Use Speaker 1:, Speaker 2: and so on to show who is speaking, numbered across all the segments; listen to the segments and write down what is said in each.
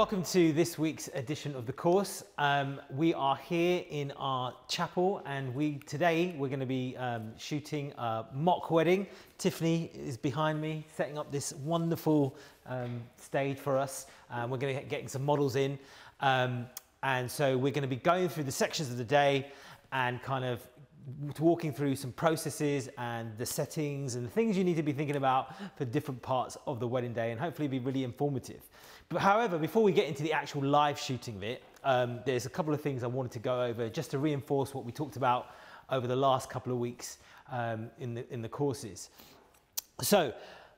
Speaker 1: welcome to this week's edition of the course. Um, we are here in our chapel, and we today we're going to be um, shooting a mock wedding. Tiffany is behind me, setting up this wonderful um, stage for us. Um, we're going to get getting some models in, um, and so we're going to be going through the sections of the day and kind of walking through some processes and the settings and the things you need to be thinking about for different parts of the wedding day and hopefully be really informative. But however, before we get into the actual live shooting of it, um, there's a couple of things I wanted to go over just to reinforce what we talked about over the last couple of weeks um, in, the, in the courses. So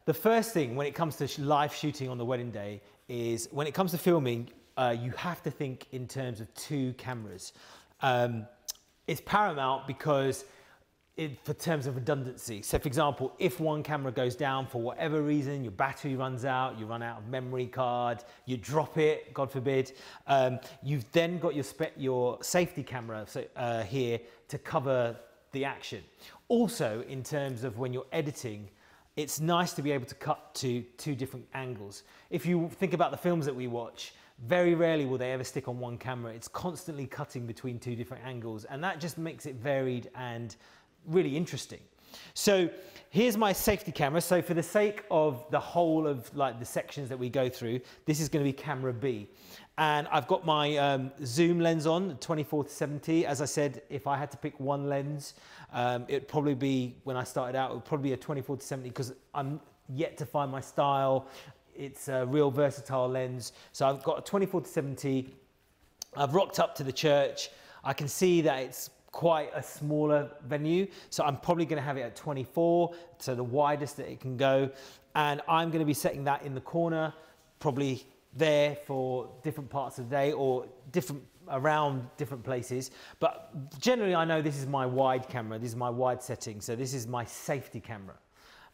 Speaker 1: the first thing when it comes to live shooting on the wedding day is when it comes to filming, uh, you have to think in terms of two cameras. Um, it's paramount because in, for terms of redundancy. So for example, if one camera goes down for whatever reason, your battery runs out, you run out of memory card, you drop it, God forbid, um, you've then got your, your safety camera so, uh, here to cover the action. Also, in terms of when you're editing, it's nice to be able to cut to two different angles. If you think about the films that we watch, very rarely will they ever stick on one camera. It's constantly cutting between two different angles, and that just makes it varied and really interesting. So here's my safety camera. So for the sake of the whole of like the sections that we go through, this is going to be camera B. And I've got my um, zoom lens on, 24 to 70. As I said, if I had to pick one lens, um, it'd probably be, when I started out, it would probably be a 24 to 70 because I'm yet to find my style. It's a real versatile lens. So I've got a 24 to 70. I've rocked up to the church. I can see that it's quite a smaller venue. So I'm probably going to have it at 24, so the widest that it can go. And I'm going to be setting that in the corner, probably there for different parts of the day or different around different places. But generally, I know this is my wide camera. This is my wide setting. So this is my safety camera.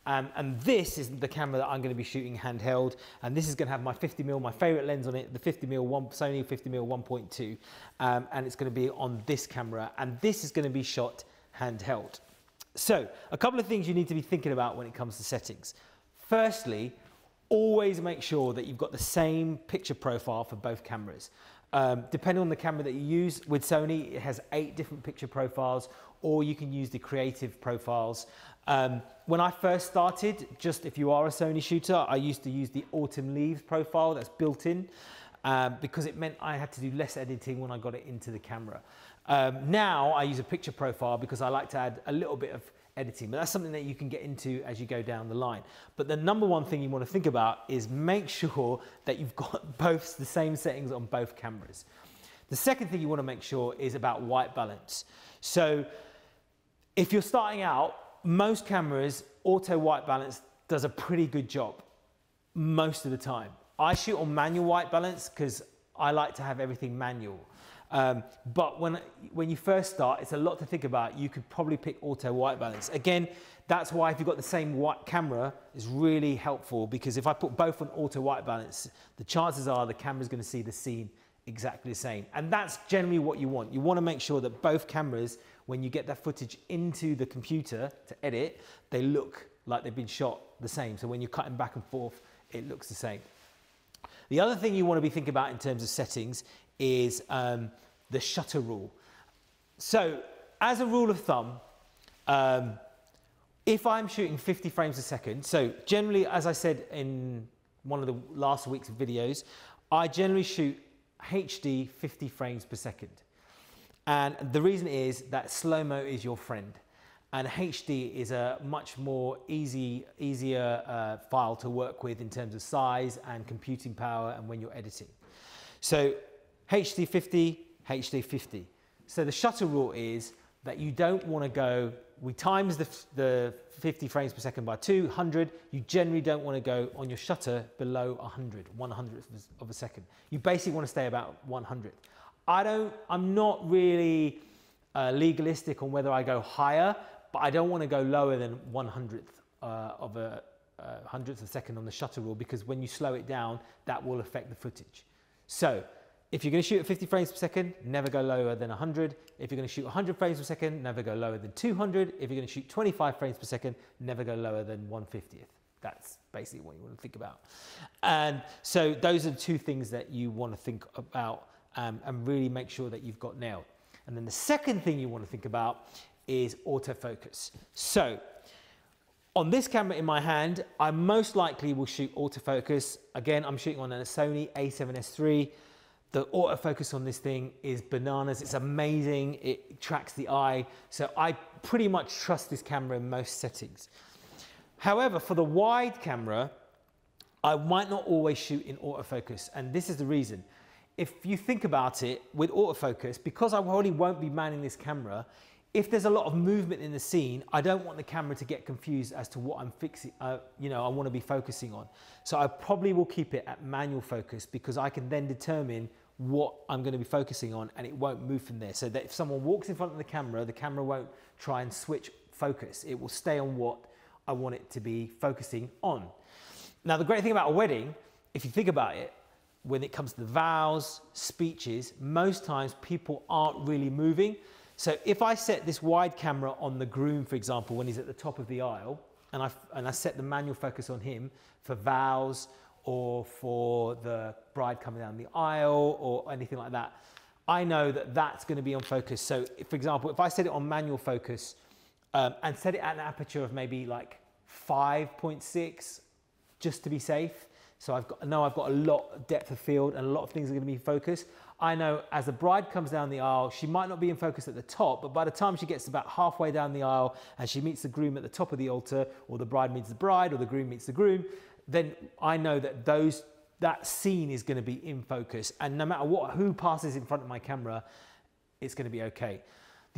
Speaker 1: Um, and this is the camera that I'm going to be shooting handheld. And this is going to have my 50mm, my favorite lens on it, the 50mm, one, Sony 50mm 1.2. Um, and it's going to be on this camera. And this is going to be shot handheld. So a couple of things you need to be thinking about when it comes to settings. Firstly, always make sure that you've got the same picture profile for both cameras. Um, depending on the camera that you use, with Sony, it has eight different picture profiles, or you can use the creative profiles. Um, when I first started, just if you are a Sony shooter, I used to use the autumn leaves profile that's built in um, because it meant I had to do less editing when I got it into the camera. Um, now I use a picture profile because I like to add a little bit of editing, but that's something that you can get into as you go down the line. But the number one thing you want to think about is make sure that you've got both the same settings on both cameras. The second thing you want to make sure is about white balance. So if you're starting out, most cameras, auto white balance does a pretty good job most of the time. I shoot on manual white balance because I like to have everything manual. Um, but when, when you first start, it's a lot to think about. You could probably pick auto white balance. Again, that's why if you've got the same white camera, it's really helpful because if I put both on auto white balance, the chances are the camera's going to see the scene exactly the same. And that's generally what you want. You want to make sure that both cameras, when you get that footage into the computer to edit, they look like they've been shot the same. So when you're cutting back and forth, it looks the same. The other thing you want to be thinking about in terms of settings is um, the shutter rule. So as a rule of thumb, um, if I'm shooting 50 frames a second, so generally, as I said in one of the last week's videos, I generally shoot HD 50 frames per second. And the reason is that slow-mo is your friend. And HD is a much more easy, easier uh, file to work with in terms of size and computing power and when you're editing. So HD 50, HD 50. So the shutter rule is that you don't want to go, we times the, the 50 frames per second by 200, you generally don't want to go on your shutter below 100, 100th of a second. You basically want to stay about 100. I don't, I'm not really uh, legalistic on whether I go higher, but I don't want to go lower than 100th uh, of a uh, hundredth of a second on the shutter rule because when you slow it down, that will affect the footage. So if you're going to shoot at 50 frames per second, never go lower than 100. If you're going to shoot 100 frames per second, never go lower than 200. If you're going to shoot 25 frames per second, never go lower than 150th. That's basically what you want to think about. And so those are the two things that you want to think about um, and really make sure that you've got nailed. And then the second thing you want to think about is autofocus. So on this camera in my hand, I most likely will shoot autofocus. Again, I'm shooting on a Sony a7S III. The autofocus on this thing is bananas. It's amazing. It tracks the eye. So I pretty much trust this camera in most settings. However, for the wide camera, I might not always shoot in autofocus. And this is the reason. If you think about it with autofocus, because I probably won't be manning this camera, if there's a lot of movement in the scene, I don't want the camera to get confused as to what I'm fixing, uh, you know, I want to be focusing on. So I probably will keep it at manual focus because I can then determine what I'm going to be focusing on and it won't move from there. So that if someone walks in front of the camera, the camera won't try and switch focus. It will stay on what I want it to be focusing on. Now, the great thing about a wedding, if you think about it, when it comes to the vows, speeches, most times people aren't really moving. So if I set this wide camera on the groom, for example, when he's at the top of the aisle, and I, and I set the manual focus on him for vows or for the bride coming down the aisle or anything like that, I know that that's going to be on focus. So, for example, if I set it on manual focus um, and set it at an aperture of maybe like 5.6 just to be safe, so I've got, know I've got a lot of depth of field and a lot of things are going to be focused. I know as the bride comes down the aisle, she might not be in focus at the top, but by the time she gets about halfway down the aisle and she meets the groom at the top of the altar, or the bride meets the bride, or the groom meets the groom, then I know that those that scene is going to be in focus. And no matter what, who passes in front of my camera, it's going to be okay.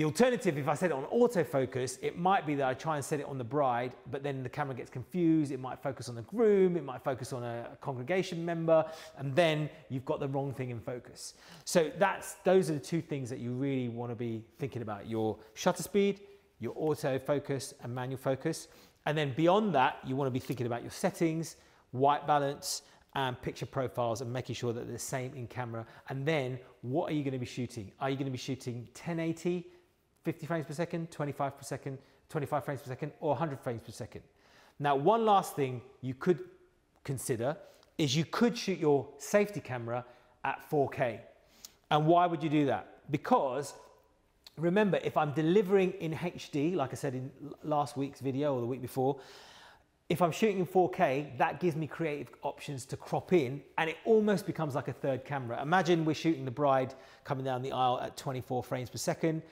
Speaker 1: The alternative, if I set it on autofocus, it might be that I try and set it on the bride, but then the camera gets confused. It might focus on the groom, it might focus on a, congregation member, and then you've got the wrong thing in focus. So that's those are the two things that you really want to be thinking about: your shutter speed, your autofocus, and manual focus. And then beyond that, you want to be thinking about your settings, white balance, and picture profiles and making sure that they're the same in camera. And then what are you going to be shooting? Are you going to be shooting 1080, 50 frames per second, 25 per second, 25 frames per second, or 100 frames per second? Now, one last thing you could consider is you could shoot your safety camera at 4K. And why would you do that? Because remember, if I'm delivering in HD, like I said in last week's video or the week before, if I'm shooting in 4K, that gives me creative options to crop in and it almost becomes like a third camera. Imagine we're shooting the bride coming down the aisle at 24 frames per second.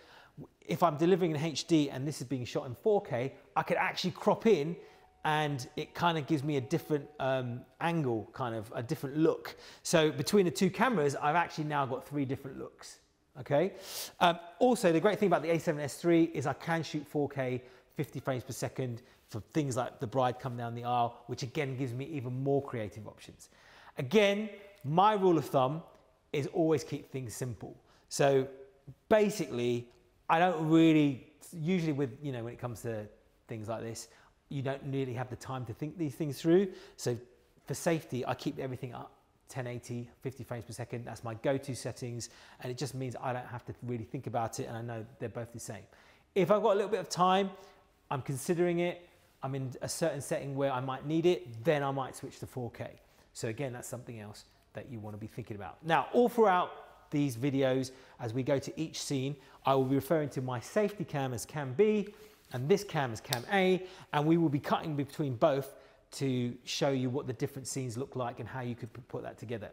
Speaker 1: If I'm delivering in HD and this is being shot in 4K, I could actually crop in and it kind of gives me a different um, angle, kind of a different look. So between the two cameras, I've actually now got three different looks, okay? Um, also, the great thing about the a7S III is I can shoot 4K 50 frames per second for things like the bride come down the aisle, which again gives me even more creative options. Again, my rule of thumb is always keep things simple. So basically, I don't really, usually with, you know, when it comes to things like this, you don't really have the time to think these things through. So for safety, I keep everything up 1080, 50 frames per second. That's my go-to settings. And it just means I don't have to really think about it and I know they're both the same. If I've got a little bit of time, I'm considering it, I'm in a certain setting where I might need it, then I might switch to 4K. So again, that's something else that you want to be thinking about. Now, all throughout these videos, as we go to each scene, I will be referring to my safety cam as cam B and this cam as cam A, and we will be cutting between both to show you what the different scenes look like and how you could put that together.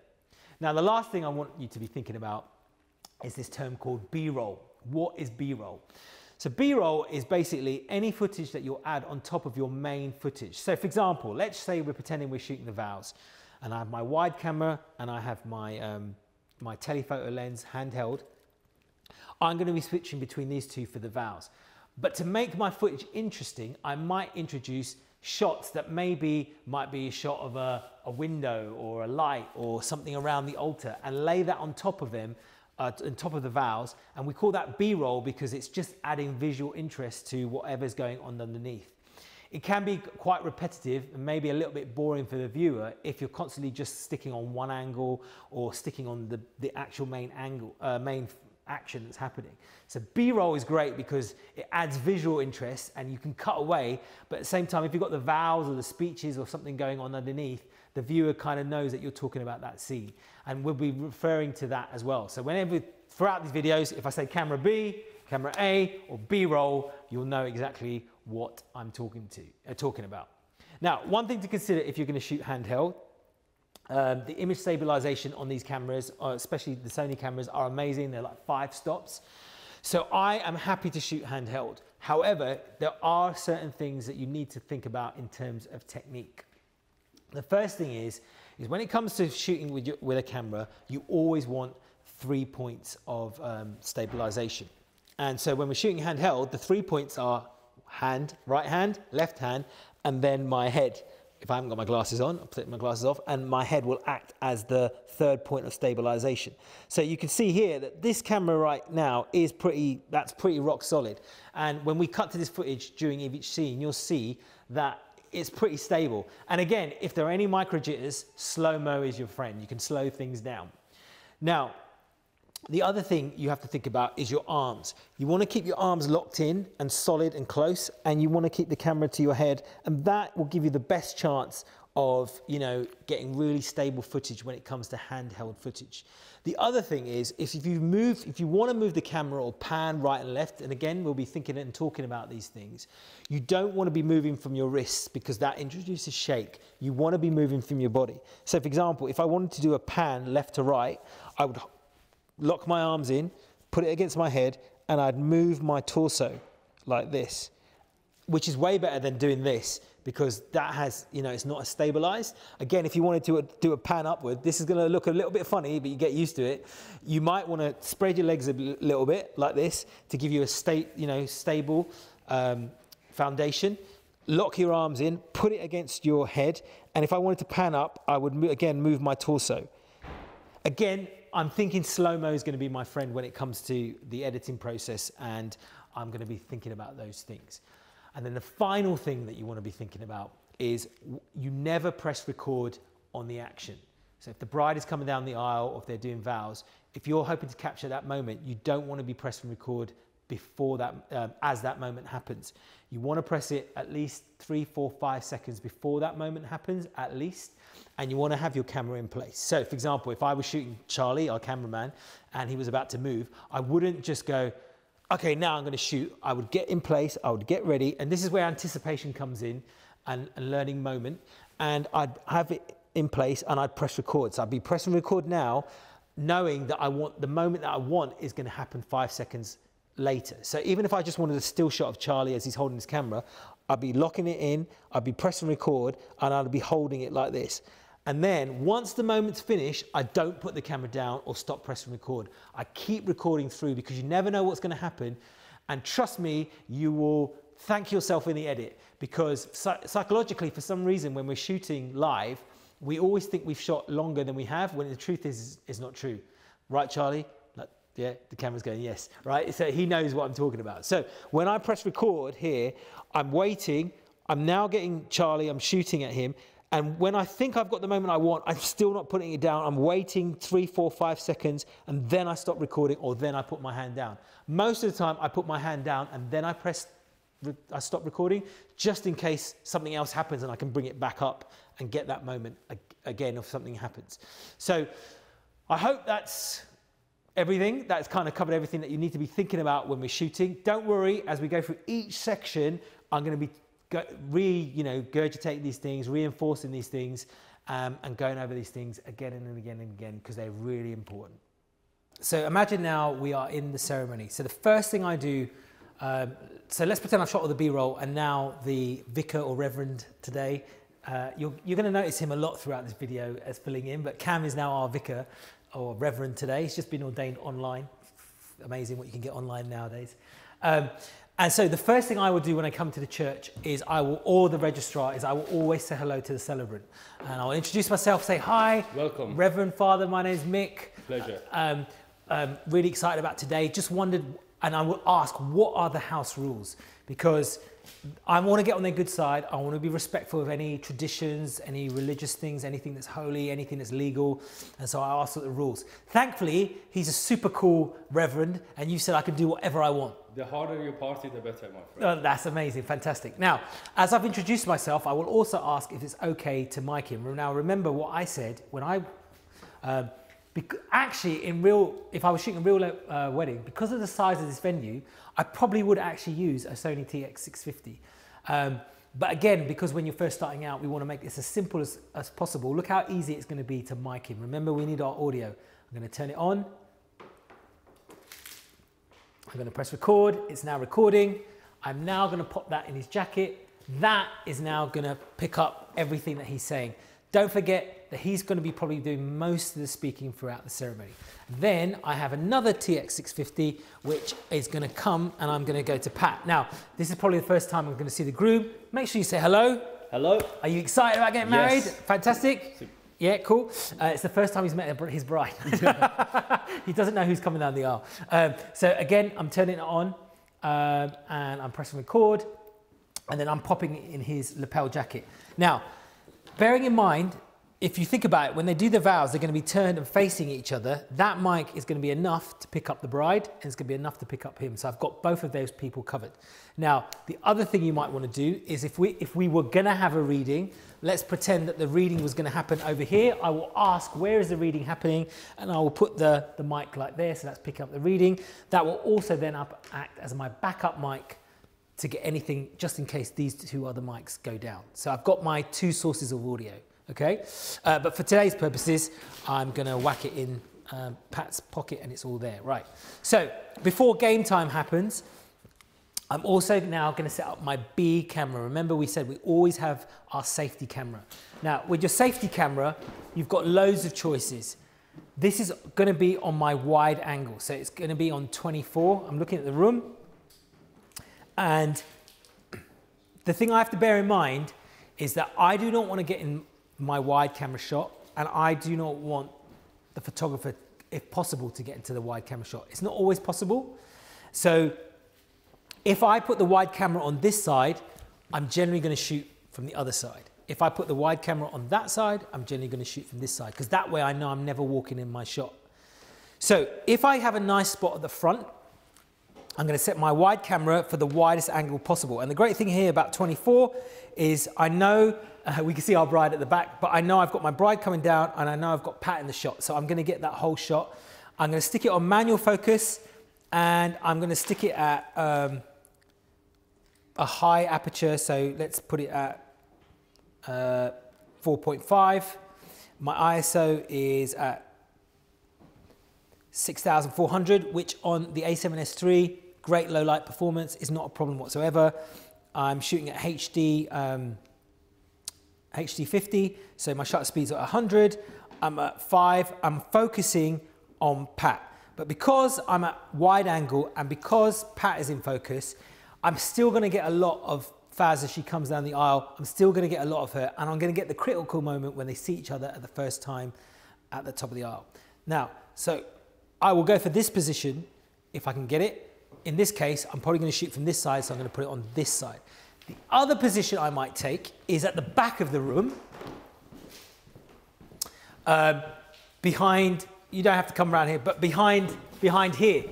Speaker 1: Now, the last thing I want you to be thinking about is this term called B-roll. What is B-roll? So B-roll is basically any footage that you'll add on top of your main footage. So for example, let's say we're pretending we're shooting the vows and I have my wide camera and I have my, um, my telephoto lens handheld. I'm going to be switching between these two for the vows. But to make my footage interesting, I might introduce shots that maybe might be a shot of a, a window or a light or something around the altar and lay that on top of them uh, on top of the vows, and we call that B-roll because it's just adding visual interest to whatever's going on underneath. It can be quite repetitive and maybe a little bit boring for the viewer if you're constantly just sticking on one angle or sticking on the, the actual main angle, uh, main action that's happening. So B-roll is great because it adds visual interest and you can cut away, but at the same time, if you've got the vowels or the speeches or something going on underneath, the viewer kind of knows that you're talking about that scene. And we'll be referring to that as well. So whenever, throughout these videos, if I say camera B, camera A, or B-roll, you'll know exactly what I'm talking to, uh, talking about. Now, one thing to consider if you're going to shoot handheld, um, the image stabilization on these cameras, uh, especially the Sony cameras, are amazing. They're like five stops. So I am happy to shoot handheld. However, there are certain things that you need to think about in terms of technique. The first thing is, is when it comes to shooting with, your, with a camera, you always want three points of um, stabilization. And so when we're shooting handheld, the three points are hand, right hand, left hand, and then my head. If I haven't got my glasses on, I'll put my glasses off, and my head will act as the third point of stabilization. So you can see here that this camera right now is pretty, that's pretty rock solid. And when we cut to this footage during each scene, you'll see that it's pretty stable. And again, if there are any micro jitters, slow-mo is your friend. You can slow things down. Now, the other thing you have to think about is your arms. You want to keep your arms locked in and solid and close, and you want to keep the camera to your head, and that will give you the best chance of, you know, getting really stable footage when it comes to handheld footage. The other thing is, if you move, if you want to move the camera or pan right and left, and again, we'll be thinking and talking about these things, you don't want to be moving from your wrists because that introduces shake. You want to be moving from your body. So for example, if I wanted to do a pan left to right, I would lock my arms in, put it against my head, and I'd move my torso like this, which is way better than doing this because that has, you know, it's not as stabilized. Again, if you wanted to do a pan upward, this is gonna look a little bit funny, but you get used to it. You might wanna spread your legs a little bit like this to give you a state, you know, stable um, foundation. Lock your arms in, put it against your head, and if I wanted to pan up, I would, again, move my torso. Again, I'm thinking slow-mo is going to be my friend when it comes to the editing process and I'm going to be thinking about those things. And then the final thing that you want to be thinking about is you never press record on the action. So if the bride is coming down the aisle or if they're doing vows, if you're hoping to capture that moment, you don't want to be pressing record before that, um, as that moment happens. You want to press it at least three, four, five seconds before that moment happens, at least, and you want to have your camera in place. So, for example, if I was shooting Charlie, our cameraman, and he was about to move, I wouldn't just go, okay, now I'm going to shoot. I would get in place, I would get ready, and this is where anticipation comes in and a learning moment, and I'd have it in place and I'd press record. So I'd be pressing record now, knowing that I want the moment that I want is going to happen five seconds later. So even if I just wanted a still shot of Charlie as he's holding his camera, I'd be locking it in, I'd be pressing record, and I'd be holding it like this. And then once the moment's finished, I don't put the camera down or stop pressing record. I keep recording through because you never know what's going to happen. And trust me, you will thank yourself in the edit because psychologically, for some reason, when we're shooting live, we always think we've shot longer than we have when the truth is, is not true. Right, Charlie? Yeah, the camera's going, yes, right? So he knows what I'm talking about. So when I press record here, I'm waiting. I'm now getting Charlie, I'm shooting at him. And when I think I've got the moment I want, I'm still not putting it down. I'm waiting three, four, five seconds, and then I stop recording, or then I put my hand down. Most of the time, I put my hand down and then I press, I stop recording, just in case something else happens and I can bring it back up and get that moment again if something happens. So I hope that's everything. That's kind of covered everything that you need to be thinking about when we're shooting. Don't worry, as we go through each section, I'm going to be re, you know, gurgitating these things, reinforcing these things, um, and going over these things again and again and again because they're really important. So imagine now we are in the ceremony. So the first thing I do, um, so let's pretend I've shot all the B-roll and now the vicar or reverend today, uh, you're, you're going to notice him a lot throughout this video as filling in, but Cam is now our vicar or reverend today. He's just been ordained online. Amazing what you can get online nowadays. Um, and so the first thing I will do when I come to the church is I will, or the registrar, is I will always say hello to the celebrant. And I'll introduce myself, say hi.
Speaker 2: Welcome.
Speaker 1: Reverend Father, my name's Mick.
Speaker 2: Pleasure.
Speaker 1: Um, um, really excited about today. Just wondered and I will ask, what are the house rules? Because I want to get on their good side. I want to be respectful of any traditions, any religious things, anything that's holy, anything that's legal. And so I asked what the rules. Thankfully, he's a super cool reverend, and you said I can do whatever I want.
Speaker 2: The harder your party, the better, my friend.
Speaker 1: Oh, that's amazing, fantastic. Now, as I've introduced myself, I will also ask if it's okay to mic him. Now, remember what I said when I. Um, actually, in real, if I was shooting a real uh, wedding, because of the size of this venue, I probably would actually use a Sony TX650. Um, but again, because when you're first starting out, we want to make this as simple as, as possible. Look how easy it's going to be to mic him. Remember, we need our audio. I'm going to turn it on. I'm going to press record. It's now recording. I'm now going to pop that in his jacket. That is now going to pick up everything that he's saying. Don't forget that he's going to be probably doing most of the speaking throughout the ceremony. Then I have another TX650, which is going to come and I'm going to go to Pat. Now, this is probably the first time I'm going to see the groom. Make sure you say hello.
Speaker 2: Hello.
Speaker 1: Are you excited about getting married?
Speaker 2: Yes.
Speaker 1: Fantastic. Yeah, cool. Uh, it's the first time he's met his bride. he doesn't know who's coming down the aisle. Um, so again, I'm turning it on um, and I'm pressing record and then I'm popping it in his lapel jacket. Now, bearing in mind, if you think about it, when they do the vows, they're going to be turned and facing each other. That mic is going to be enough to pick up the bride, and it's going to be enough to pick up him. So I've got both of those people covered. Now, the other thing you might want to do is if we if we were going to have a reading, let's pretend that the reading was going to happen over here. I will ask where is the reading happening, and I will put the the mic like there, so that's picking up the reading. That will also then up, act as my backup mic to get anything just in case these two other mics go down. So I've got my two sources of audio okay? Uh, but for today's purposes, I'm gonna whack it in um, Pat's pocket and it's all there, right? So before game time happens, I'm also now gonna set up my B camera. Remember we said we always have our safety camera. Now with your safety camera, you've got loads of choices. This is gonna be on my wide angle. So it's gonna be on 24. I'm looking at the room. And the thing I have to bear in mind is that I do not want to get in my wide camera shot, and I do not want the photographer, if possible, to get into the wide camera shot. It's not always possible. So if I put the wide camera on this side, I'm generally going to shoot from the other side. If I put the wide camera on that side, I'm generally going to shoot from this side because that way I know I'm never walking in my shot. So if I have a nice spot at the front, I'm going to set my wide camera for the widest angle possible. And the great thing here about 24 is I know uh, we can see our bride at the back, but I know I've got my bride coming down and I know I've got Pat in the shot. So I'm going to get that whole shot. I'm going to stick it on manual focus and I'm going to stick it at um, a high aperture. So let's put it at uh, 4.5. My ISO is at 6400, which on the A7S III, great low light performance is not a problem whatsoever. I'm shooting at HD um, HD 50, so my shutter speed's at 100. I'm at 5, I'm focusing on Pat. But because I'm at wide angle and because Pat is in focus, I'm still gonna get a lot of Faz as she comes down the aisle. I'm still gonna get a lot of her and I'm gonna get the critical moment when they see each other at the first time at the top of the aisle. Now, so I will go for this position if I can get it. In this case, I'm probably gonna shoot from this side, so I'm gonna put it on this side. The other position I might take is at the back of the room, uh, behind, you don't have to come around here, but behind, behind here.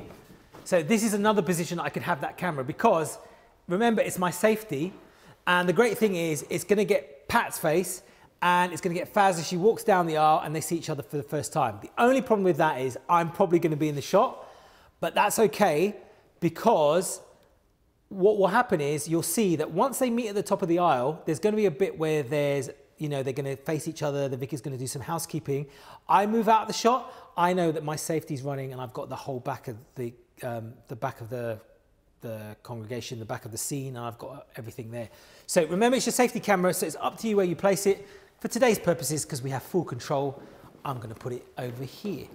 Speaker 1: So this is another position I could have that camera because remember it's my safety and the great thing is it's gonna get Pat's face and it's gonna get Faz as she walks down the aisle and they see each other for the first time. The only problem with that is I'm probably gonna be in the shot, but that's okay because what will happen is you'll see that once they meet at the top of the aisle, there's going to be a bit where there's, you know, they're going to face each other. The Vicky's going to do some housekeeping. I move out of the shot. I know that my safety's running and I've got the whole back of the, um, the back of the, the congregation, the back of the scene, I've got everything there. So remember, it's your safety camera, so it's up to you where you place it. For today's purposes, because we have full control, I'm going to put it over here.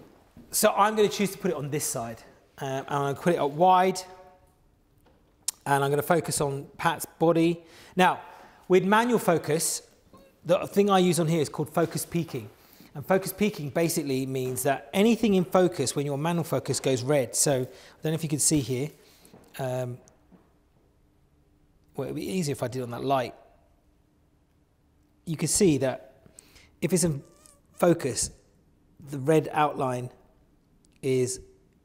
Speaker 1: So I'm going to choose to put it on this side. Um, and I'm going to put it up wide and I'm going to focus on Pat's body. Now, with manual focus, the thing I use on here is called focus peaking. And focus peaking basically means that anything in focus, when your manual focus goes red, so I don't know if you can see here, um, well, it'd be easier if I did on that light. You can see that if it's in focus, the red outline is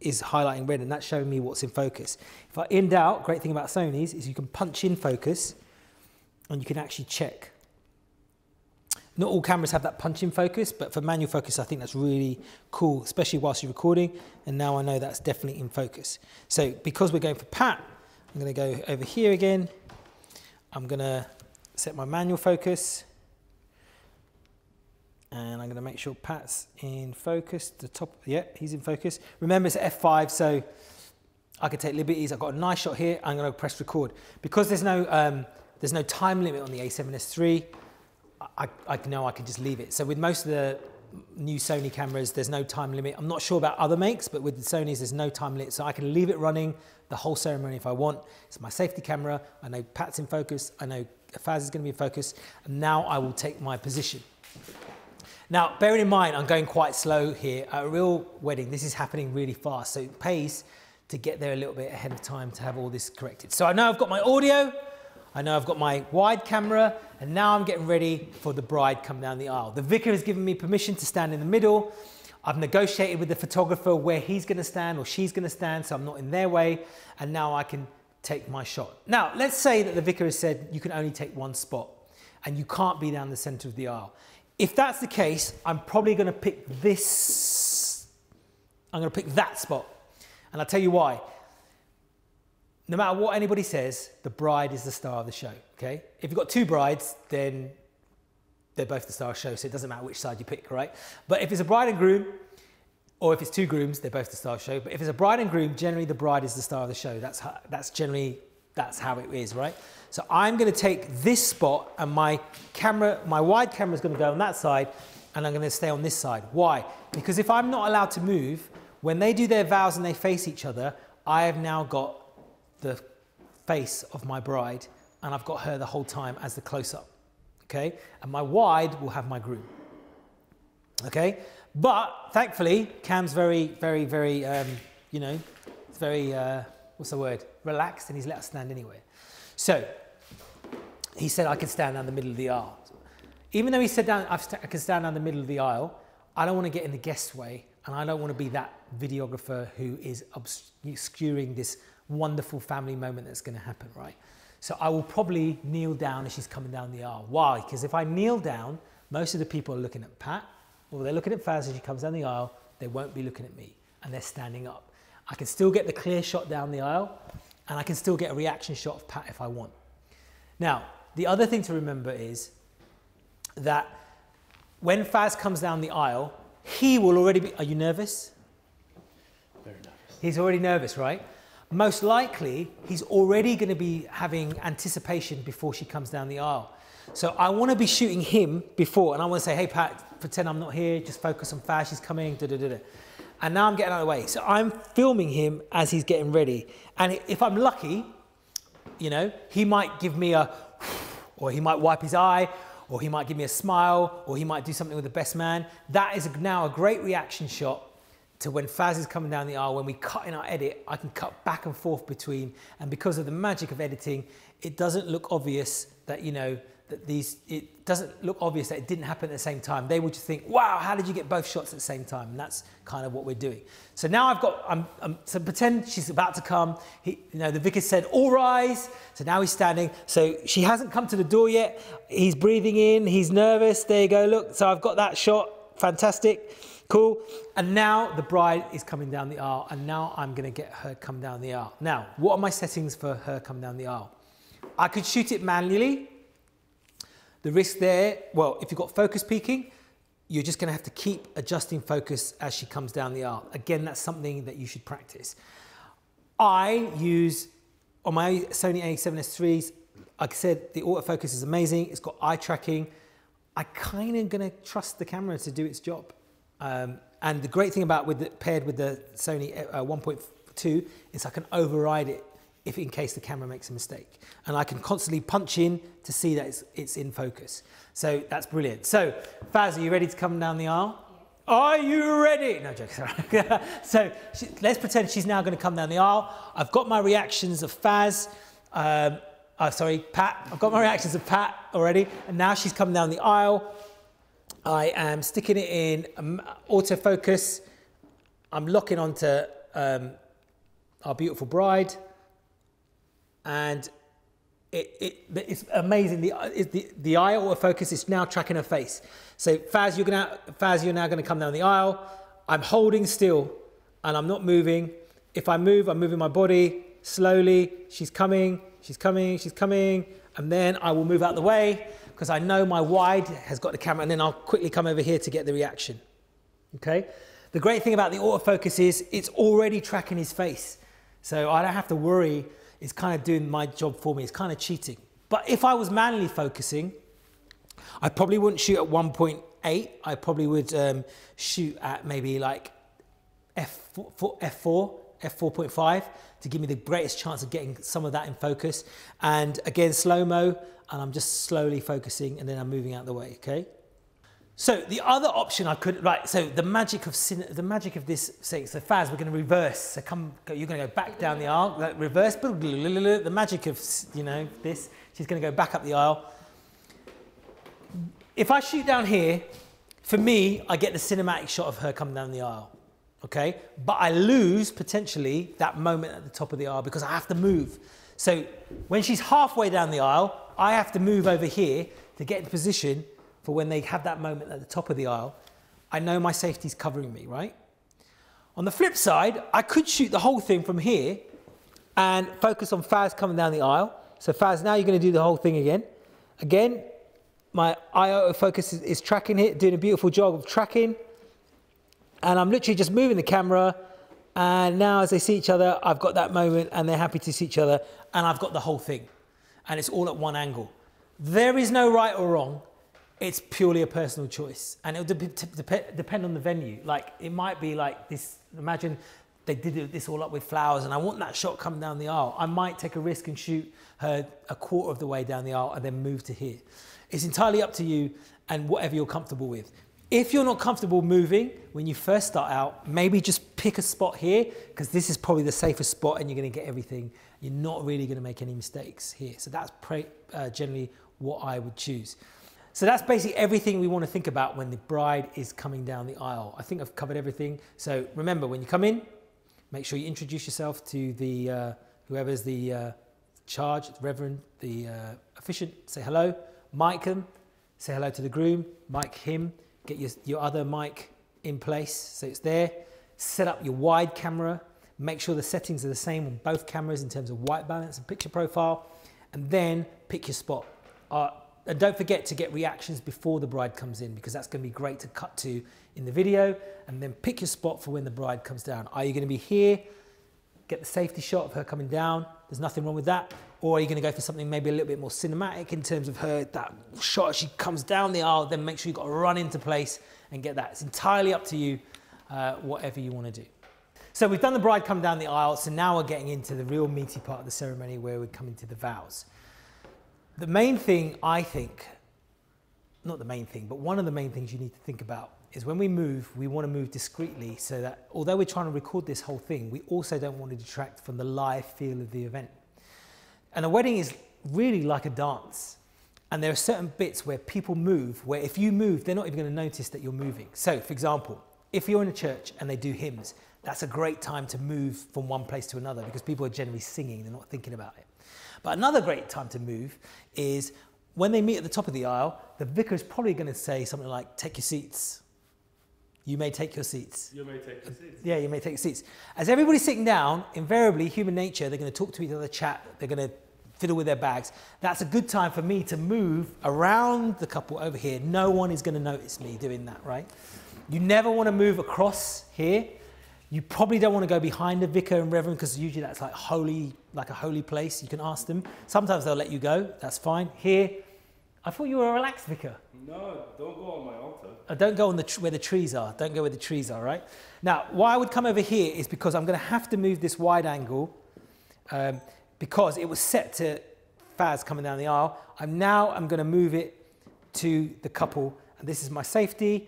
Speaker 1: is highlighting red and that's showing me what's in focus. If I in doubt, great thing about Sony's is you can punch in focus and you can actually check. Not all cameras have that punch in focus, but for manual focus, I think that's really cool, especially whilst you're recording. And now I know that's definitely in focus. So because we're going for pat, I'm gonna go over here again. I'm gonna set my manual focus and I'm going to make sure Pat's in focus. The top, yeah, he's in focus. Remember, it's F5, so I can take liberties. I've got a nice shot here. I'm going to press record because there's no um, there's no time limit on the A7S III. I, I know I can just leave it. So with most of the new Sony cameras, there's no time limit. I'm not sure about other makes, but with the Sony's, there's no time limit. So I can leave it running the whole ceremony if I want. It's my safety camera. I know Pat's in focus. I know Faz is going to be in focus. And now I will take my position. Now, bearing in mind, I'm going quite slow here. At a real wedding, this is happening really fast. So it pays to get there a little bit ahead of time to have all this corrected. So I know I've got my audio, I know I've got my wide camera, and now I'm getting ready for the bride come down the aisle. The vicar has given me permission to stand in the middle. I've negotiated with the photographer where he's gonna stand or she's gonna stand, so I'm not in their way, and now I can take my shot. Now, let's say that the vicar has said you can only take one spot and you can't be down the center of the aisle. If that's the case, I'm probably going to pick this. I'm going to pick that spot. And I'll tell you why. No matter what anybody says, the bride is the star of the show, okay? If you've got two brides, then they're both the star of the show, so it doesn't matter which side you pick, right? But if it's a bride and groom, or if it's two grooms, they're both the star of the show. But if it's a bride and groom, generally the bride is the star of the show. That's, how, that's generally, that's how it is, right? So I'm going to take this spot and my camera, my wide camera is going to go on that side and I'm going to stay on this side. Why? Because if I'm not allowed to move, when they do their vows and they face each other, I have now got the face of my bride and I've got her the whole time as the close-up, okay? And my wide will have my groom, okay? But thankfully, Cam's very, very, very, um, you know, it's very, uh, what's the word? Relaxed and he's let us stand anyway. So he said I can stand down the middle of the aisle. Even though he said down, I can stand down the middle of the aisle, I don't want to get in the guest way and I don't want to be that videographer who is obscuring this wonderful family moment that's going to happen, right? So I will probably kneel down as she's coming down the aisle. Why? Because if I kneel down, most of the people are looking at Pat, or they're looking at Faz as she comes down the aisle, they won't be looking at me, and they're standing up. I can still get the clear shot down the aisle, and I can still get a reaction shot of Pat if I want. Now, the other thing to remember is that when Faz comes down the aisle, he will already be. Are you nervous?
Speaker 2: Very nervous.
Speaker 1: He's already nervous, right? Most likely, he's already going to be having anticipation before she comes down the aisle. So I want to be shooting him before, and I want to say, hey, Pat, pretend I'm not here, just focus on Faz, she's coming, da da da da. And now I'm getting out of the way. So I'm filming him as he's getting ready. And if I'm lucky, you know, he might give me a or he might wipe his eye, or he might give me a smile, or he might do something with the best man. That is now a great reaction shot to when Faz is coming down the aisle. When we cut in our edit, I can cut back and forth between, and because of the magic of editing, it doesn't look obvious that, you know, that these, it doesn't look obvious that it didn't happen at the same time. They would just think, wow, how did you get both shots at the same time? And that's kind of what we're doing. So now I've got, I'm, I'm so pretend she's about to come. He, you know, the vicar said, all rise. So now he's standing. So she hasn't come to the door yet. He's breathing in, he's nervous. There you go, look. So I've got that shot, fantastic. Cool. And now the bride is coming down the aisle, and now I'm going to get her come down the aisle. Now, what are my settings for her come down the aisle? I could shoot it manually, the risk there, well, if you've got focus peaking, you're just going to have to keep adjusting focus as she comes down the aisle. Again, that's something that you should practice. I use, on my Sony a7S IIIs, like I said, the autofocus is amazing. It's got eye tracking. I kind of going to trust the camera to do its job. Um, and the great thing about with the, paired with the Sony uh, 1.2 is I can override it if in case the camera makes a mistake. And I can constantly punch in to see that it's, it's in focus. So that's brilliant. So Faz, are you ready to come down the aisle? Are you ready? No joke. Sorry. so she, let's pretend she's now going to come down the aisle. I've got my reactions of Faz. Um, oh, sorry, Pat. I've got my reactions of Pat already, and now she's come down the aisle. I am sticking it in um, autofocus. I'm locking onto um, our beautiful bride, and it, it, it's amazing. The, the, the eye autofocus is now tracking her face. So Faz, you're, gonna, Faz, you're now going to come down the aisle. I'm holding still and I'm not moving. If I move, I'm moving my body slowly. She's coming, she's coming, she's coming. And then I will move out the way because I know my wide has got the camera and then I'll quickly come over here to get the reaction. Okay? The great thing about the autofocus is it's already tracking his face. So I don't have to worry it's kind of doing my job for me. It's kind of cheating. But if I was manually focusing, I probably wouldn't shoot at 1.8. I probably would um, shoot at maybe like F4, F4, F4.5 to give me the greatest chance of getting some of that in focus. And again, slow-mo, and I'm just slowly focusing and then I'm moving out the way, okay? So the other option I could, right, so the magic of sin, the magic of this, say, so Faz, we're going to reverse. So come, you're going to go back down the aisle, like reverse, the magic of, you know, this, she's going to go back up the aisle. If I shoot down here, for me, I get the cinematic shot of her coming down the aisle, okay? But I lose, potentially, that moment at the top of the aisle because I have to move. So when she's halfway down the aisle, I have to move over here to get in position for when they have that moment at the top of the aisle, I know my safety's covering me, right? On the flip side, I could shoot the whole thing from here and focus on Faz coming down the aisle. So Faz, now you're going to do the whole thing again. Again, my eye autofocus is, is tracking it, doing a beautiful job of tracking. And I'm literally just moving the camera. And now as they see each other, I've got that moment and they're happy to see each other. And I've got the whole thing. And it's all at one angle. There is no right or wrong it's purely a personal choice. And it'll de de depend on the venue. Like it might be like this imagine they did this all up with flowers and i want that shot coming down the aisle. I might take a risk and shoot her a quarter of the way down the aisle and then move to here. It's entirely up to you and whatever you're comfortable with. If you're not comfortable moving when you first start out maybe just pick a spot here because this is probably the safest spot and you're going to get everything. You're not really going to make any mistakes here. So that's uh, generally what i would choose so that's basically everything we want to think about when the bride is coming down the aisle. I think I've covered everything. So remember, when you come in, make sure you introduce yourself to the uh, whoever's the uh, charge, the reverend, the uh, officiant. Say hello, mic them. Say hello to the groom, mic him. Get your, your other mic in place so it's there. Set up your wide camera. Make sure the settings are the same on both cameras in terms of white balance and picture profile. And then pick your spot. Uh, and don't forget to get reactions before the bride comes in because that's going to be great to cut to in the video and then pick your spot for when the bride comes down. Are you going to be here, get the safety shot of her coming down? There's nothing wrong with that. Or are you going to go for something maybe a little bit more cinematic in terms of her, that shot as she comes down the aisle, then make sure you've got to run into place and get that. It's entirely up to you, uh, whatever you want to do. So we've done the bride come down the aisle, so now we're getting into the real meaty part of the ceremony where we're coming to the vows. The main thing I think, not the main thing, but one of the main things you need to think about is when we move, we want to move discreetly so that although we're trying to record this whole thing, we also don't want to detract from the live feel of the event. And a wedding is really like a dance. And there are certain bits where people move, where if you move, they're not even going to notice that you're moving. So, for example, if you're in a church and they do hymns, that's a great time to move from one place to another because people are generally singing, they're not thinking about it. But another great time to move is when they meet at the top of the aisle, the vicar is probably going to say something like, Take your seats. You may take your seats.
Speaker 2: You may take your seats.
Speaker 1: Yeah, you may take your seats. As everybody's sitting down, invariably, human nature, they're going to talk to each other, chat, they're going to fiddle with their bags. That's a good time for me to move around the couple over here. No one is going to notice me doing that, right? You never want to move across here you probably don't want to go behind the vicar and reverend because usually that's like holy, like a holy place. You can ask them. Sometimes they'll let you go. That's fine. Here, I thought you were a relaxed vicar.
Speaker 2: No, don't go on my altar.
Speaker 1: Uh, don't go on the where the trees are. Don't go where the trees are, right? Now, why I would come over here is because I'm going to have to move this wide angle um, because it was set to Faz coming down the aisle. I'm now I'm going to move it to the couple, and this is my safety.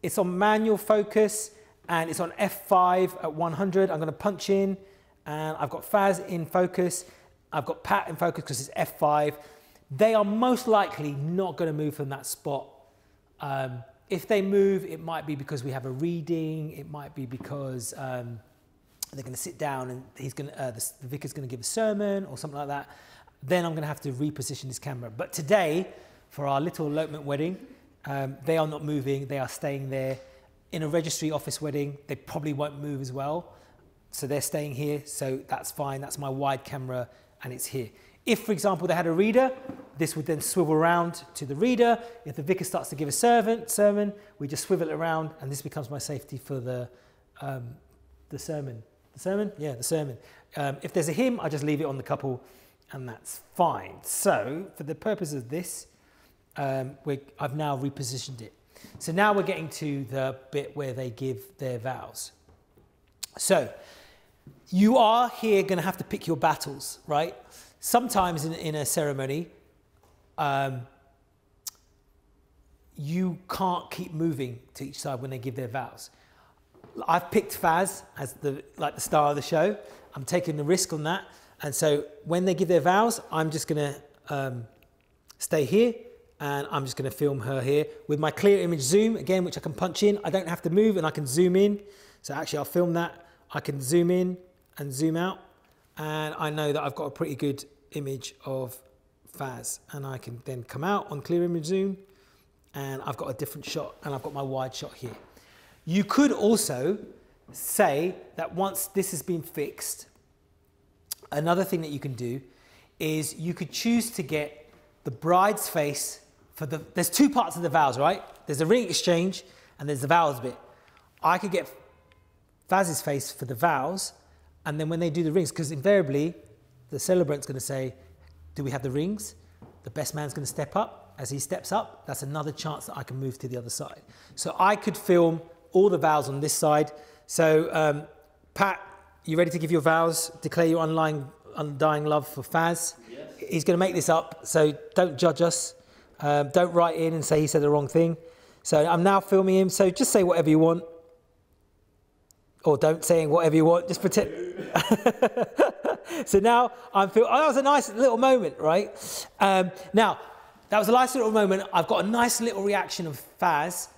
Speaker 1: It's on manual focus and it's on F5 at 100. I'm going to punch in and I've got Faz in focus. I've got Pat in focus because it's F5. They are most likely not going to move from that spot. Um, if they move, it might be because we have a reading. It might be because um, they're going to sit down and he's going to, uh, the, the vicar's going to give a sermon or something like that. Then I'm going to have to reposition this camera. But today, for our little elopement wedding, um, they are not moving. They are staying there. In a registry office wedding, they probably won't move as well. So they're staying here. So that's fine. That's my wide camera and it's here. If, for example, they had a reader, this would then swivel around to the reader. If the vicar starts to give a servant, sermon, we just swivel it around and this becomes my safety for the, um, the sermon. The sermon? Yeah, the sermon. Um, if there's a hymn, I just leave it on the couple and that's fine. So for the purpose of this, um, I've now repositioned it. So now we're getting to the bit where they give their vows. So you are here going to have to pick your battles, right? Sometimes in, in a ceremony, um, you can't keep moving to each side when they give their vows. I've picked Faz as the like the star of the show. I'm taking the risk on that, and so when they give their vows, I'm just going to um, stay here and I'm just going to film her here with my clear image zoom again, which I can punch in. I don't have to move and I can zoom in. So actually I'll film that. I can zoom in and zoom out and I know that I've got a pretty good image of Faz and I can then come out on clear image zoom and I've got a different shot and I've got my wide shot here. You could also say that once this has been fixed, another thing that you can do is you could choose to get the bride's face for the, there's two parts of the vows, right? There's the ring exchange and there's the vows bit. I could get Faz's face for the vows, and then when they do the rings, because invariably the celebrant's going to say, Do we have the rings? The best man's going to step up. As he steps up, that's another chance that I can move to the other side. So I could film all the vows on this side. So, um, Pat, you ready to give your vows? Declare your undying, undying love for Faz? Yes. He's going to make this up, so don't judge us. Um, don't write in and say he said the wrong thing. So I'm now filming him. So just say whatever you want. Or don't say whatever you want. Just pretend. so now I'm feeling, oh, that was a nice little moment, right? Um, now, that was a nice little moment. I've got a nice little reaction of Faz.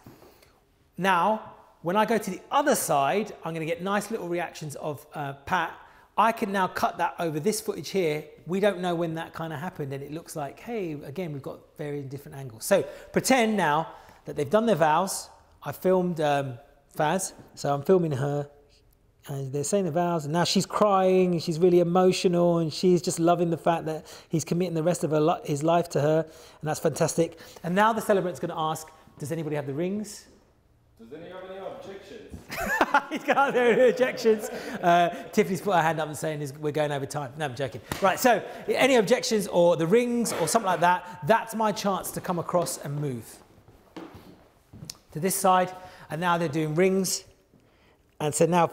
Speaker 1: Now, when I go to the other side, I'm going to get nice little reactions of uh, Pat I can now cut that over this footage here. We don't know when that kind of happened and it looks like, hey, again, we've got very different angles. So pretend now that they've done their vows. I filmed um, Faz, so I'm filming her and they're saying the vows and now she's crying and she's really emotional and she's just loving the fact that he's committing the rest of her, his life to her and that's fantastic. And now the celebrant's going to ask, does anybody have the rings?
Speaker 2: Does anyone have any objections?
Speaker 1: He's got no objections. Uh, Tiffany's put her hand up and saying we're going over time. No, I'm joking. Right, so any objections or the rings or something like that, that's my chance to come across and move to this side. And now they're doing rings. And so now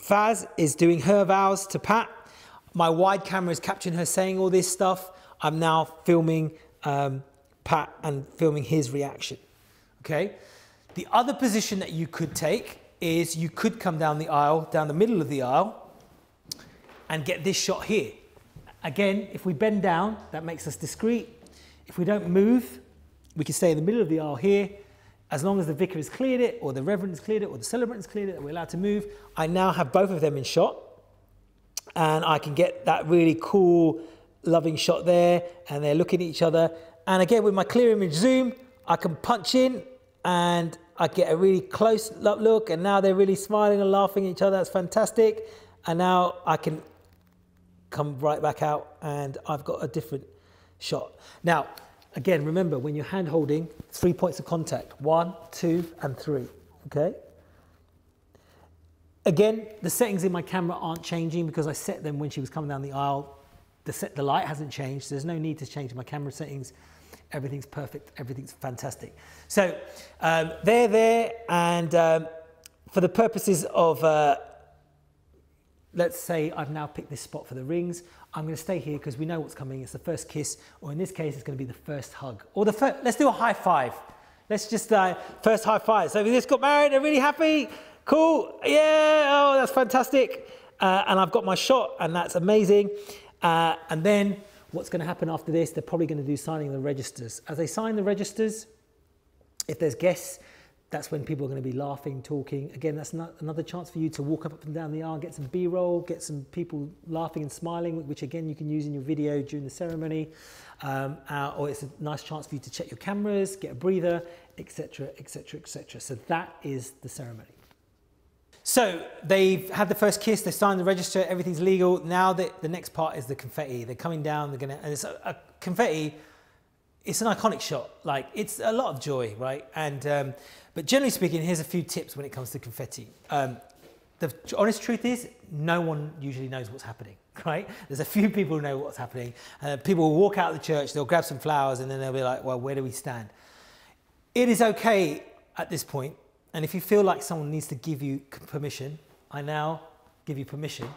Speaker 1: Faz is doing her vows to Pat. My wide camera is capturing her saying all this stuff. I'm now filming um, Pat and filming his reaction. Okay? The other position that you could take is you could come down the aisle, down the middle of the aisle, and get this shot here. Again, if we bend down, that makes us discreet. If we don't move, we can stay in the middle of the aisle here. As long as the vicar has cleared it, or the reverend has cleared it, or the celebrant has cleared it, we're allowed to move. I now have both of them in shot, and I can get that really cool, loving shot there, and they're looking at each other. And again, with my clear image zoom, I can punch in and I get a really close look, and now they're really smiling and laughing at each other. That's fantastic. And now I can come right back out, and I've got a different shot. Now, again, remember when you're hand holding, three points of contact one, two, and three. Okay? Again, the settings in my camera aren't changing because I set them when she was coming down the aisle. The, set, the light hasn't changed. There's no need to change my camera settings everything's perfect, everything's fantastic. So um, they're there, and um, for the purposes of, uh, let's say I've now picked this spot for the rings, I'm going to stay here because we know what's coming. It's the first kiss, or in this case, it's going to be the first hug, or the first, let's do a high five. Let's just uh, first high five. So we just got married. They're really happy. Cool. Yeah. Oh, that's fantastic. Uh, and I've got my shot, and that's amazing. Uh, and then what's going to happen after this? They're probably going to do signing the registers. As they sign the registers, if there's guests, that's when people are going to be laughing, talking. Again, that's not another chance for you to walk up and down the aisle, get some B-roll, get some people laughing and smiling, which again you can use in your video during the ceremony. Um, uh, or it's a nice chance for you to check your cameras, get a breather, etc., etc., etc. So that is the ceremony. So they've had the first kiss, they signed the register, everything's legal. Now the, the next part is the confetti. They're coming down, they're gonna, and it's a, a confetti, it's an iconic shot. Like it's a lot of joy, right? And um, but generally speaking, here's a few tips when it comes to confetti. Um, the honest truth is, no one usually knows what's happening, right? There's a few people who know what's happening. Uh, people will walk out of the church, they'll grab some flowers, and then they'll be like, well, where do we stand? It is okay at this point, and if you feel like someone needs to give you permission, I now give you permission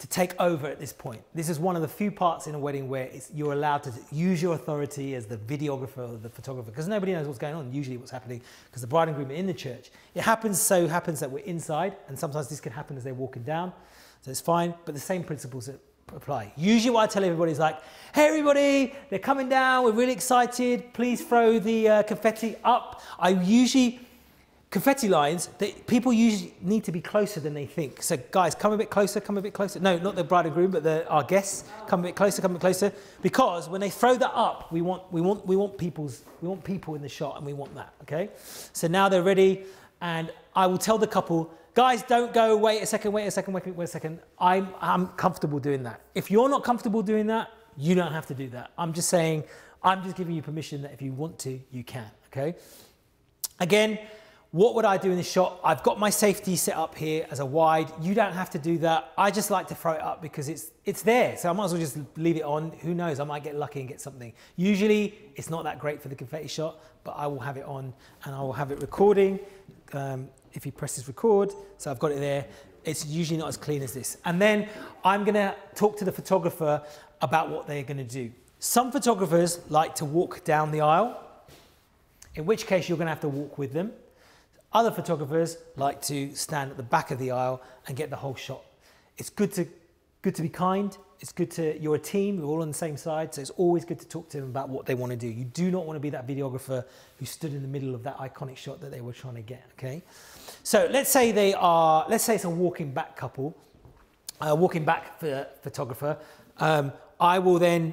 Speaker 1: to take over at this point. This is one of the few parts in a wedding where you're allowed to use your authority as the videographer or the photographer because nobody knows what's going on, usually what's happening because the bride and groom are in the church. It happens so happens that we're inside and sometimes this can happen as they're walking down. So it's fine, but the same principles apply. Usually what I tell everybody is like, hey everybody, they're coming down, we're really excited, please throw the uh, confetti up. I usually confetti lines that people usually need to be closer than they think. So guys, come a bit closer, come a bit closer. No, not the bride and groom, but the, our guests. Come a bit closer, come a bit closer. Because when they throw that up, we want, we want, we want people's, we want people in the shot and we want that, okay? So now they're ready and I will tell the couple, guys, don't go, wait a second, wait a second, wait, wait a second. I'm, I'm comfortable doing that. If you're not comfortable doing that, you don't have to do that. I'm just saying, I'm just giving you permission that if you want to, you can, okay? Again, what would I do in this shot? I've got my safety set up here as a wide. You don't have to do that. I just like to throw it up because it's, it's there. So I might as well just leave it on. Who knows? I might get lucky and get something. Usually it's not that great for the confetti shot, but I will have it on and I will have it recording. Um, if he presses record, so I've got it there. It's usually not as clean as this. And then I'm gonna talk to the photographer about what they're gonna do. Some photographers like to walk down the aisle, in which case you're gonna have to walk with them. Other photographers like to stand at the back of the aisle and get the whole shot. It's good to, good to be kind. It's good to, you're a team, we're all on the same side, so it's always good to talk to them about what they want to do. You do not want to be that videographer who stood in the middle of that iconic shot that they were trying to get, okay? So let's say they are, let's say it's a walking back couple, a walking back photographer. Um, I will then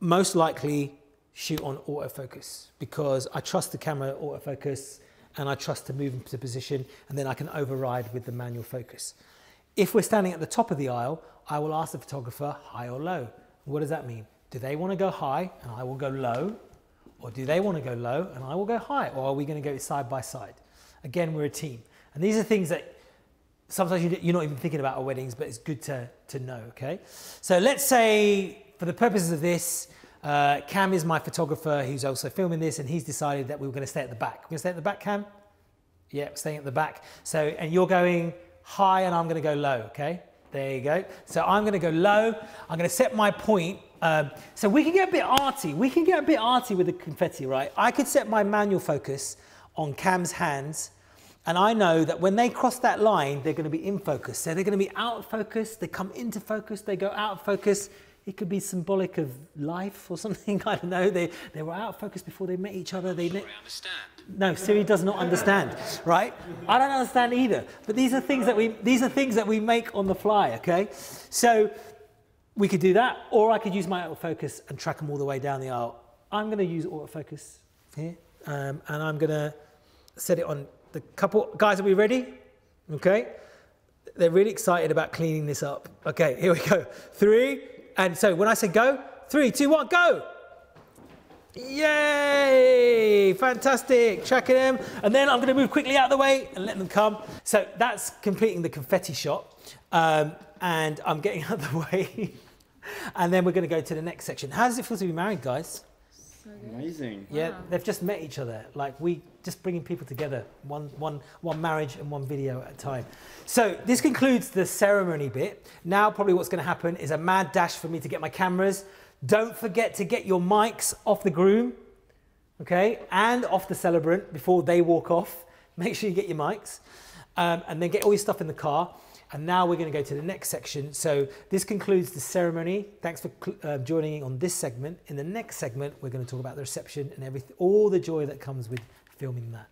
Speaker 1: most likely shoot on autofocus because I trust the camera autofocus and I trust to move into position and then I can override with the manual focus. If we're standing at the top of the aisle, I will ask the photographer high or low. What does that mean? Do they want to go high and I will go low? Or do they want to go low and I will go high? Or are we going to go side by side? Again, we're a team. And these are things that sometimes you're not even thinking about at weddings, but it's good to, to know, okay? So let's say, for the purposes of this, uh, Cam is my photographer who's also filming this, and he's decided that we were going to stay at the back. We're going to stay at the back, Cam? Yeah, staying at the back. So, and you're going high, and I'm going to go low, okay? There you go. So I'm going to go low. I'm going to set my point. Um, so we can get a bit arty. We can get a bit arty with the confetti, right? I could set my manual focus on Cam's hands, and I know that when they cross that line, they're going to be in focus. So they're going to be out of focus. They come into focus. They go out of focus. It could be symbolic of life or something. I don't know. They, they were out of focus before they met each other. They met...
Speaker 3: understand.
Speaker 1: No, Siri does not understand, right? I don't understand either. But these are things that we these are things that we make on the fly. Okay, so we could do that, or I could use my autofocus and track them all the way down the aisle. I'm going to use autofocus here, um, and I'm going to set it on the couple. Guys, are we ready? Okay. They're really excited about cleaning this up. Okay, here we go. Three, and so when I say go, three, two, one, go. Yay! Fantastic. Tracking them. And then I'm going to move quickly out of the way and let them come. So that's completing the confetti shot. Um, and I'm getting out of the way. and then we're going to go to the next section. How does it feel to be married, guys?
Speaker 2: Amazing.
Speaker 1: Yeah,
Speaker 4: Wow.
Speaker 1: they've just met each other. Like we just bringing people together, one, one, one marriage and one video at a time. So this concludes the ceremony bit. Now probably what's going to happen is a mad dash for me to get my cameras. Don't forget to get your mics off the groom. okay, and off the celebrant before they walk off. Make sure you get your mics, um, and then get all your stuff in the car. And now we're going to go to the next section. So this concludes the ceremony. Thanks for uh, joining on this segment. In the next segment, we're going to talk about the reception and everything, all the joy that comes with filming that.